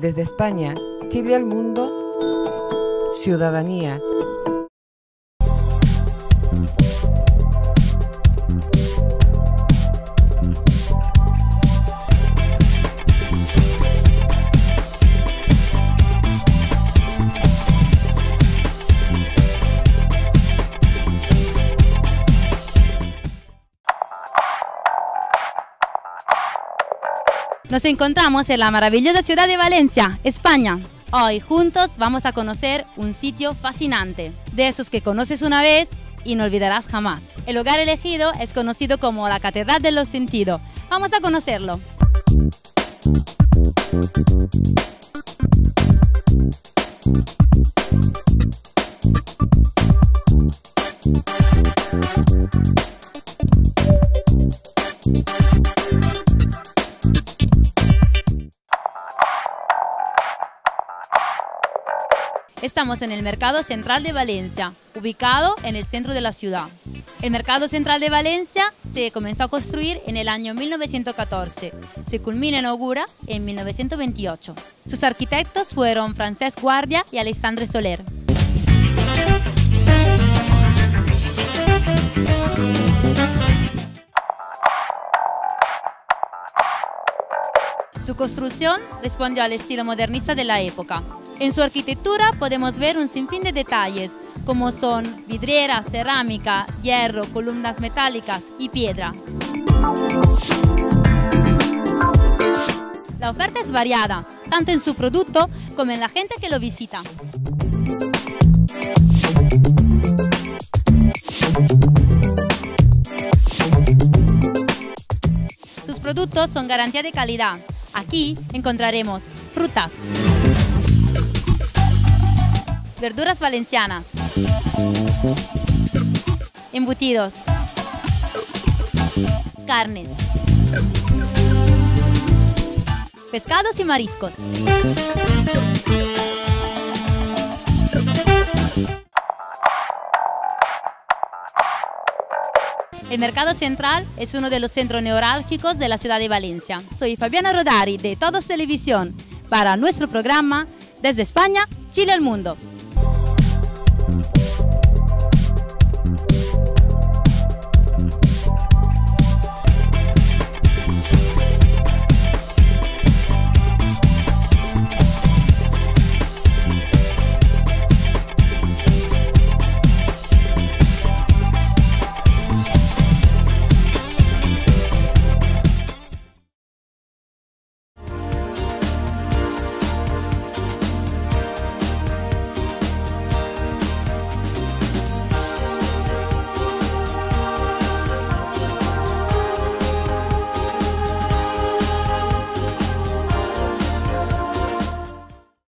Desde España, Chile al mundo, ciudadanía. Nos encontramos en la maravillosa ciudad de Valencia, España. Hoy juntos vamos a conocer un sitio fascinante, de esos que conoces una vez y no olvidarás jamás. El lugar elegido es conocido como la Catedral de los Sentidos. Vamos a conocerlo. Estamos en el Mercado Central de Valencia, ubicado en el centro de la ciudad. El Mercado Central de Valencia se comenzó a construir en el año 1914. Se culmina inaugura en 1928. Sus arquitectos fueron Francesc Guardia y Alexandre Soler. Su construcción respondió al estilo modernista de la época. En su arquitectura podemos ver un sinfín de detalles, como son vidriera, cerámica, hierro, columnas metálicas y piedra. La oferta es variada, tanto en su producto como en la gente que lo visita. Sus productos son garantía de calidad. Aquí encontraremos frutas, verduras valencianas, embutidos, carnes, pescados y mariscos. El Mercado Central es uno de los centros neurálgicos de la ciudad de Valencia. Soy Fabiana Rodari de Todos Televisión para nuestro programa Desde España, Chile al Mundo.